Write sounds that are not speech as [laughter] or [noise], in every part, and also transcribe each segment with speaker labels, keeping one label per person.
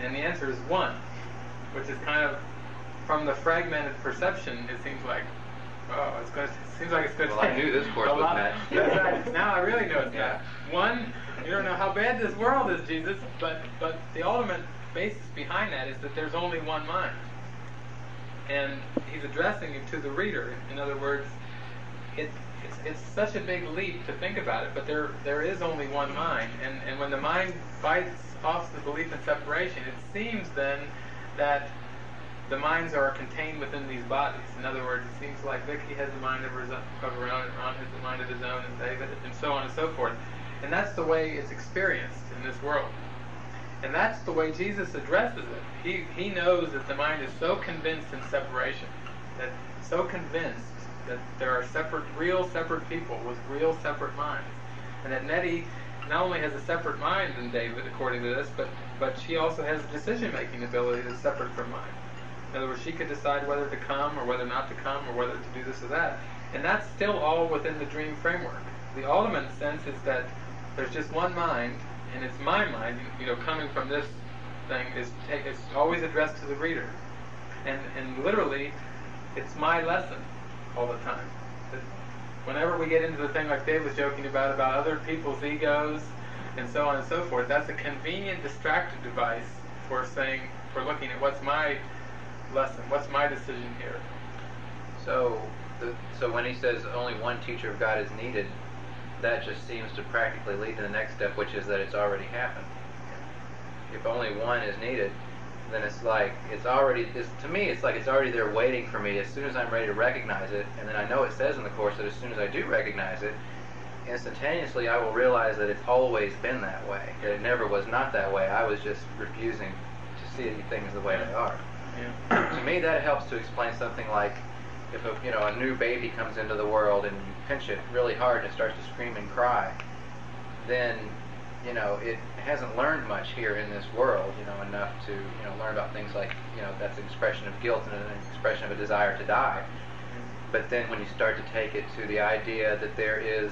Speaker 1: And the answer is one, which is kind of, from the fragmented perception, it seems like, oh, it's going to, it seems like it's going to
Speaker 2: Well, I knew this course was. [laughs]
Speaker 1: Right. Now I really know it's
Speaker 2: Yeah.
Speaker 1: bad. One, you don't know how bad this world is, Jesus, but but the ultimate basis behind that is that there's only one mind, and he's addressing it to the reader. In other words, it, it's such a big leap to think about it, but there there is only one mind, and and when the mind bites off the belief in separation, it seems then that the minds are contained within these bodies. In other words, it seems like Vicky has a mind of his own, Ron has a mind of his own, and David, and so on and so forth. And that's the way it's experienced in this world. And that's the way Jesus addresses it. He, he knows that the mind is so convinced in separation, that so convinced that there are separate, real separate people with real separate minds. And that Nettie not only has a separate mind than David, according to this, but, but she also has a decision-making ability that's separate from mine. In other words, she could decide whether to come or whether not to come or whether to do this or that. And that's still all within the dream framework. The ultimate sense is that there's just one mind, and it's my mind, you know, coming from this thing is it's always addressed to the reader. And, and literally, it's my lesson all the time. Whenever we get into the thing like Dave was joking about, about other people's egos and so on and so forth, that's a convenient distracted device for saying, for looking at what's my lesson, what's my decision here.
Speaker 2: So, the, so when he says only one teacher of God is needed, that just seems to practically lead to the next step, which is that it's already happened. If only one is needed, then it's like it's already. It's, to me, it's like it's already there waiting for me as soon as I'm ready to recognize it. And then I know it says in the course that as soon as I do recognize it, instantaneously I will realize that it's always been that way. That it never was not that way. I was just refusing to see things the way they are.
Speaker 1: Yeah.
Speaker 2: to me, that helps to explain something like if a you know a new baby comes into the world and you pinch it really hard and it starts to scream and cry, then you know it hasn't learned much here in this world. You know enough to you know learn about things like you know that's an expression of guilt and an expression of a desire to die. Mm-hmm. But then when you start to take it to the idea that there is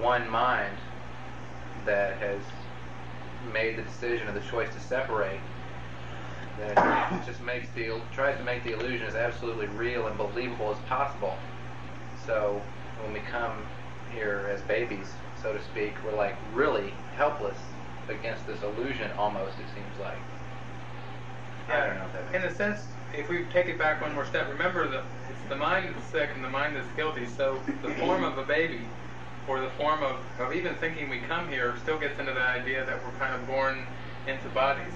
Speaker 2: one mind that has made the decision or the choice to separate, then it just makes the tries to make the illusion as absolutely real and believable as possible. So when we come here as babies, so to speak, we're like really helpless against this illusion almost, it seems like. I don't know if that makes
Speaker 1: In a sense, if we take it back one more step, remember that it's the mind that's sick and the mind that's guilty. So the form of a baby, or the form of, of even thinking we come here, still gets into the idea that we're kind of born into bodies.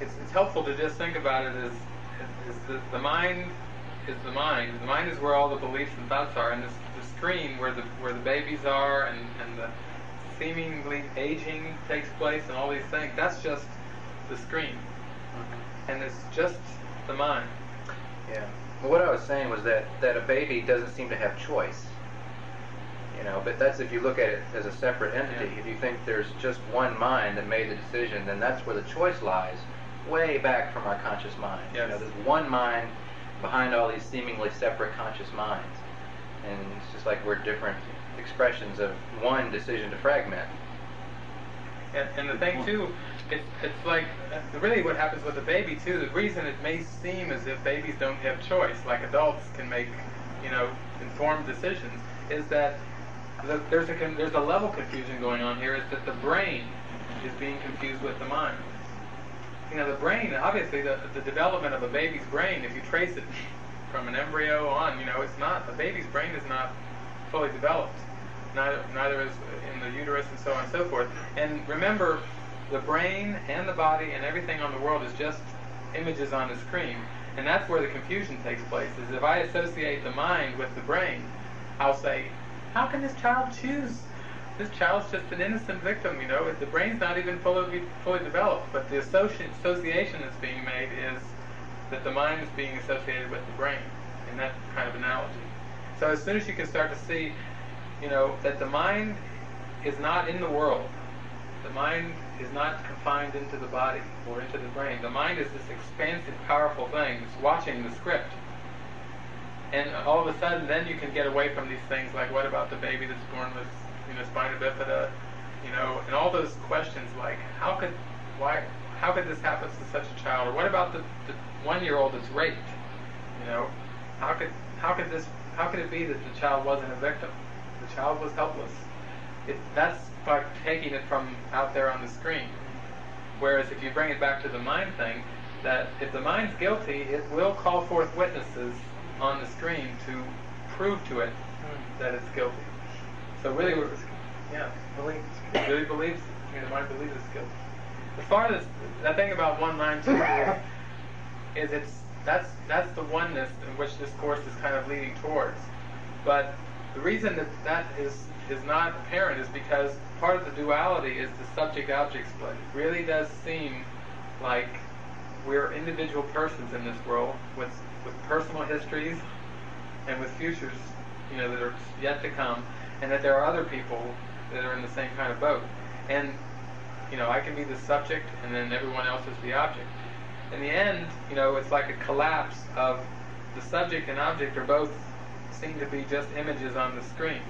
Speaker 1: It's, it's helpful to just think about it as, as, as the, the mind is the mind. The mind is where all the beliefs and thoughts are, and this the screen where the where the babies are, and, and the seemingly aging takes place, and all these things. That's just the screen, mm-hmm. and it's just the mind.
Speaker 2: Yeah. Well, what I was saying was that, that a baby doesn't seem to have choice. You know, but that's if you look at it as a separate entity.
Speaker 1: Yeah.
Speaker 2: If you think there's just one mind that made the decision, then that's where the choice lies, way back from our conscious mind. You know, there's one mind behind all these seemingly separate conscious minds. And it's just like we're different expressions of one decision to fragment.
Speaker 1: And, and the thing too, it's it's like uh, really what happens with a baby too. The reason it may seem as if babies don't have choice, like adults can make, you know, informed decisions, is that the, there's a con- there's a level confusion going on here. Is that the brain is being confused with the mind. You know, the brain, obviously, the the development of a baby's brain, if you trace it from an embryo on, you know, it's not the baby's brain is not fully developed. Neither, neither is in the uterus and so on and so forth. And remember, the brain and the body and everything on the world is just images on a screen. And that's where the confusion takes place, is if I associate the mind with the brain, I'll say, how can this child choose? This child's just an innocent victim, you know. The brain's not even fully, fully developed, but the associ- association that's being made is that the mind is being associated with the brain in that kind of analogy. So as soon as you can start to see, you know, that the mind is not in the world, the mind is not confined into the body or into the brain. The mind is this expansive, powerful thing that's watching the script. And all of a sudden, then you can get away from these things like, what about the baby that's born with, you know, spina bifida, you know, and all those questions like, how could, why, how could this happen to such a child? Or what about the, the one-year-old that's raped? You know, how could how could this how could it be that the child wasn't a victim? The child was helpless. It, that's by taking it from out there on the screen. Whereas if you bring it back to the mind thing, that if the mind's guilty, it will call forth witnesses on the screen to prove to it hmm. that it's guilty. So really, we're, yeah, believes, really believes, you know, the mind believes it's guilty. As far as that thing about one mind two is it's that's that's the oneness in which this course is kind of leading towards. But the reason that that is is not apparent is because part of the duality is the subject-object split. It really does seem like we're individual persons in this world with with personal histories and with futures, you know, that are yet to come, and that there are other people that are in the same kind of boat. And you know, I can be the subject, and then everyone else is the object. In the end, you know, it's like a collapse of the subject and object are both seem to be just images on the screen.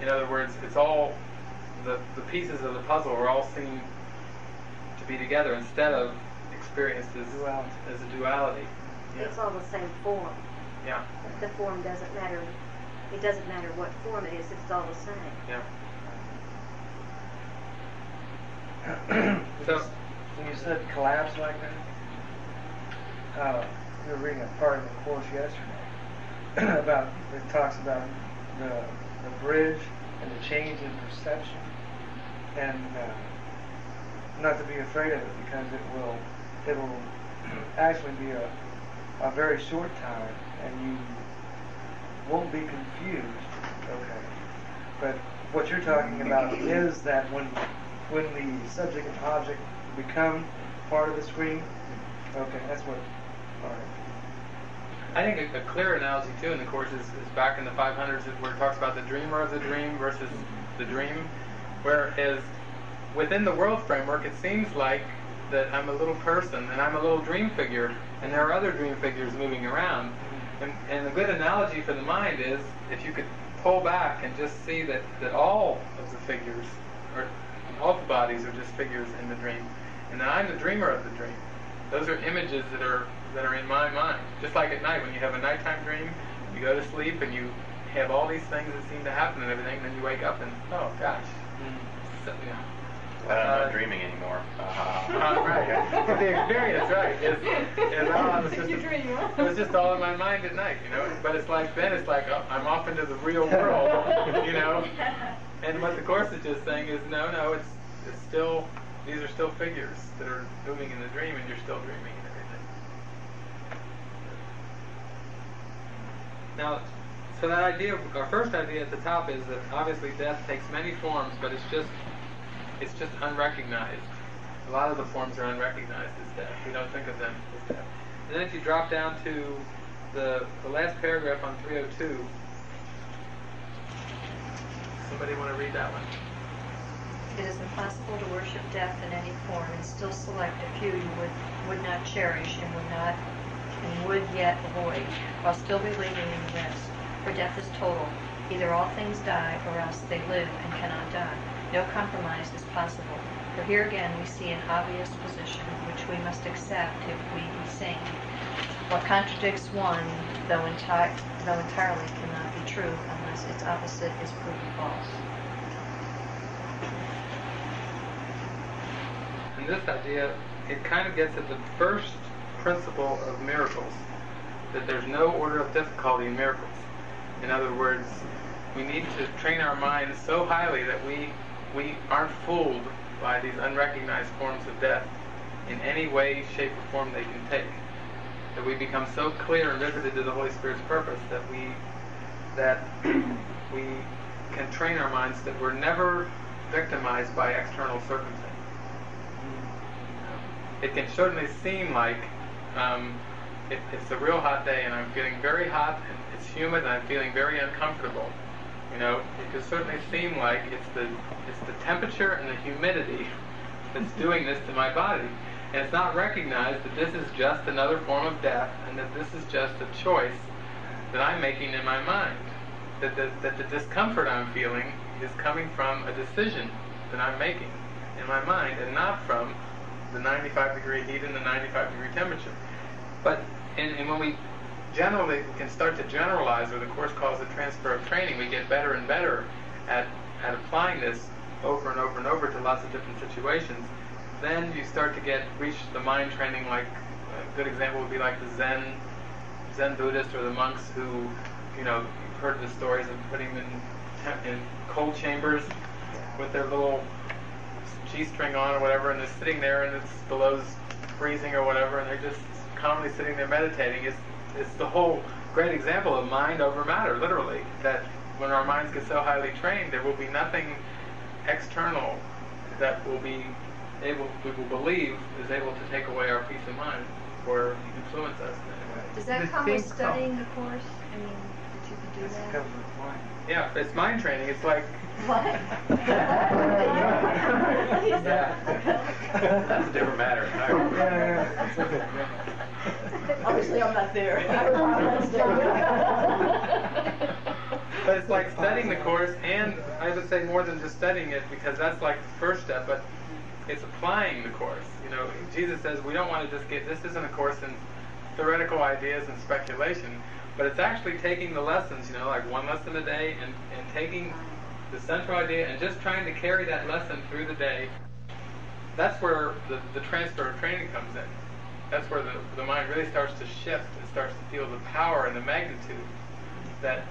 Speaker 1: In other words, it's all the, the pieces of the puzzle are all seen to be together instead of experienced as,
Speaker 3: Duality.
Speaker 1: as a duality. Yeah.
Speaker 4: It's all the same form.
Speaker 1: Yeah.
Speaker 4: The form doesn't matter. It doesn't matter what form it is. It's all the same.
Speaker 1: Yeah. [clears throat]
Speaker 3: so,
Speaker 1: So-
Speaker 3: when you said collapse like that, uh, we were reading a part of the course yesterday [clears throat] about it talks about the the bridge and the change in perception, and uh, not to be afraid of it because it will it will [clears throat] actually be a a very short time, and you won't be confused. Okay, but what you're talking about is that when when the subject and object become part of the screen. Okay, that's what. All right.
Speaker 1: I think a, a clear analogy too in the course is, is back in the 500s where it talks about the dreamer of the dream versus the dream. Whereas within the world framework, it seems like that I'm a little person and I'm a little dream figure, and there are other dream figures moving around. And, and a good analogy for the mind is if you could pull back and just see that, that all of the figures, or all the bodies are just figures in the dream, and that I'm the dreamer of the dream. Those are images that are that are in my mind. Just like at night when you have a nighttime dream, you go to sleep and you have all these things that seem to happen and everything, and then you wake up and oh gosh, so, you know.
Speaker 2: I'm
Speaker 1: Uh,
Speaker 2: not dreaming anymore. [laughs]
Speaker 1: uh, right. But the experience, right, is, is oh, it was just
Speaker 5: You
Speaker 1: it was just all in my mind at night, you know. But it's like then it's like oh, I'm off into the real world, you know. [laughs] And what the course is just saying is no, no, it's it's still these are still figures that are moving in the dream, and you're still dreaming and everything. Now, so that idea, our first idea at the top is that obviously death takes many forms, but it's just it's just unrecognized. A lot of the forms are unrecognized as death. We don't think of them as death. And then if you drop down to the, the last paragraph on 302, somebody want to read that one?
Speaker 6: It is impossible to worship death in any form and still select a few you would, would not cherish and would not and would yet avoid, while still believing in the rest. For death is total. Either all things die or else they live and cannot die. No compromise is possible. For here again we see an obvious position which we must accept if we be sane. What contradicts one, though, enti- though entirely cannot be true unless its opposite is proven false.
Speaker 1: And this idea, it kind of gets at the first principle of miracles, that there's no order of difficulty in miracles. In other words, we need to train our minds so highly that we we aren't fooled by these unrecognized forms of death in any way, shape, or form they can take. That we become so clear and riveted to the Holy Spirit's purpose that we that [clears throat] we can train our minds that we're never victimized by external circumstances. It can certainly seem like um, it, it's a real hot day and I'm getting very hot and it's humid and I'm feeling very uncomfortable. You know, it can certainly seem like it's the it's the temperature and the humidity [laughs] that's doing this to my body. And it's not recognized that this is just another form of death and that this is just a choice that I'm making in my mind. That the, that the discomfort I'm feeling is coming from a decision that I'm making in my mind and not from the 95 degree heat and the 95 degree temperature. But and, and when we generally can start to generalize, or the course calls the transfer of training, we get better and better at at applying this over and over and over to lots of different situations. Then you start to get reach the mind training. Like a good example would be like the Zen Zen Buddhists or the monks who, you know, you've heard the stories of putting them in, in cold chambers with their little G-string on or whatever, and they're sitting there and it's below freezing or whatever, and they're just calmly sitting there meditating. It's, it's the whole great example of mind over matter, literally. That when our minds get so highly trained, there will be nothing external that will be able, we will believe, is able to take away our peace of mind or influence us. In any way.
Speaker 6: Does that
Speaker 3: The
Speaker 6: come with
Speaker 3: thing
Speaker 6: studying the course? I mean, that you could do
Speaker 3: This
Speaker 6: that?
Speaker 3: comes with wine.
Speaker 1: Yeah, it's mind training. It's like [laughs]
Speaker 6: What?
Speaker 2: That's [laughs] a different matter entirely.
Speaker 3: Yeah, yeah. [laughs]
Speaker 5: Obviously, I'm not there.
Speaker 1: But it's like studying the course, and I would say more than just studying it, because that's like the first step, but it's applying the course. You know, Jesus says we don't want to just get, this isn't a course in theoretical ideas and speculation, but it's actually taking the lessons, you know, like one lesson a day, and, and taking the central idea and just trying to carry that lesson through the day. That's where the, the transfer of training comes in. That's where the, the mind really starts to shift and starts to feel the power and the magnitude that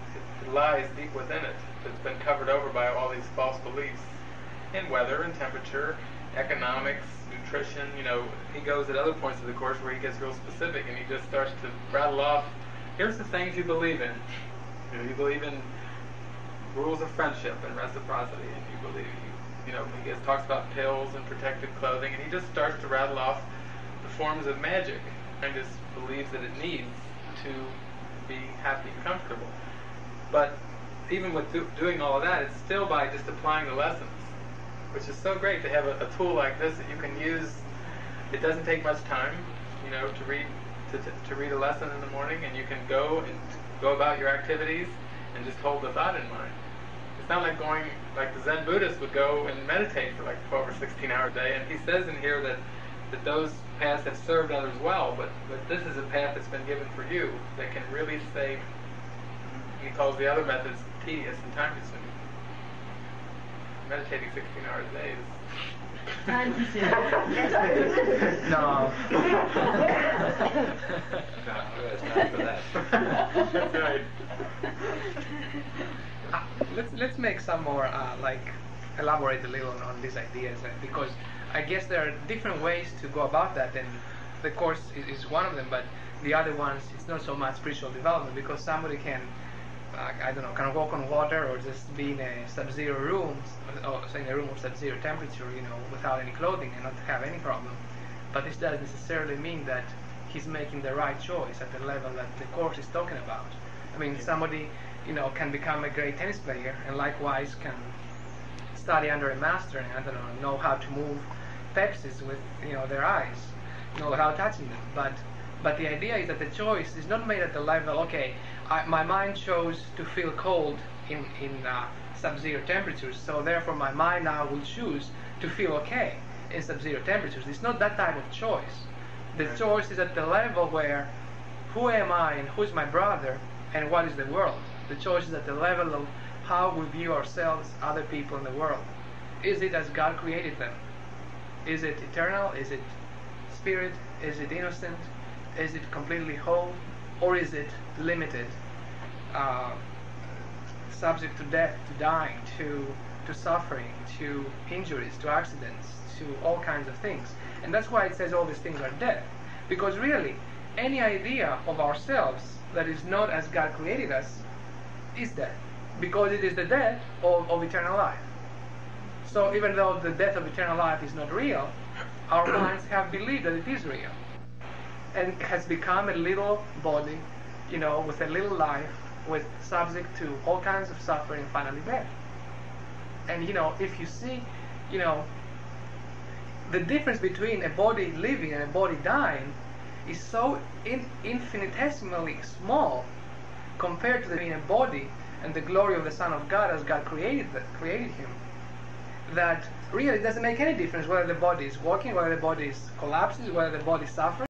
Speaker 1: lies deep within it that's been covered over by all these false beliefs in weather and temperature, economics, nutrition. You know, he goes at other points of the course where he gets real specific and he just starts to rattle off. Here's the things you believe in. You know, you believe in rules of friendship and reciprocity, and you believe you, you know, he talks about pills and protective clothing, and he just starts to rattle off the forms of magic and just believes that it needs to be happy and comfortable. But even with do, doing all of that, it's still by just applying the lessons, which is so great to have a, a tool like this that you can use. It doesn't take much time, you know, to read to, to, read a lesson in the morning, and you can go and go about your activities and just hold the thought in mind. It's not like going like the Zen Buddhist would go and meditate for like 12 or 16 hours a day. And he says in here that that those paths have served others well, but but this is a path that's been given for you that can really save. He calls the other methods tedious and time consuming. Meditating 16 hours a day is.
Speaker 5: Time.
Speaker 3: No.
Speaker 2: Who has time for that?
Speaker 1: That's right.
Speaker 7: Uh, let's let's make some more uh, like elaborate a little on, on these ideas uh, because I guess there are different ways to go about that and the course is, is one of them but the other ones it's not so much spiritual development because somebody can I don't know can walk on water or just be in a sub-zero room or say in a room of sub-zero temperature you know without any clothing and not have any problem. But this doesn't necessarily mean that he's making the right choice at the level that the course is talking about. I mean somebody you know, can become a great tennis player, and likewise can study under a master and I don't know know how to move Pepsis with you know their eyes, you know how touching them. But but the idea is that the choice is not made at the level. Okay, I, my mind chose to feel cold in in uh, sub-zero temperatures, so therefore my mind now will choose to feel okay in sub-zero temperatures. It's not that type of choice. The
Speaker 1: Right.
Speaker 7: choice is at the level where who am I and who is my brother and what is the world. The choice is at the level of how we view ourselves, other people in the world. Is it as God created them? Is it eternal? Is it spirit? Is it innocent? Is it completely whole? Or is it limited, uh, subject to death, to dying, to, to suffering, to injuries, to accidents, to all kinds of things? And that's why it says all these things are death. Because really, any idea of ourselves that is not as God created us is death. Because it is the death of, of eternal life. So even though the death of eternal life is not real, our minds have believed that it is real. And has become a little body, you know, with a little life, with subject to all kinds of suffering finally death. And you know, if you see, you know, the difference between a body living and a body dying is so in, infinitesimally small compared to the, between a body and the glory of the Son of God as God created the, created him that really doesn't make any difference whether the body is walking, whether the body is collapsing, whether the body is suffering.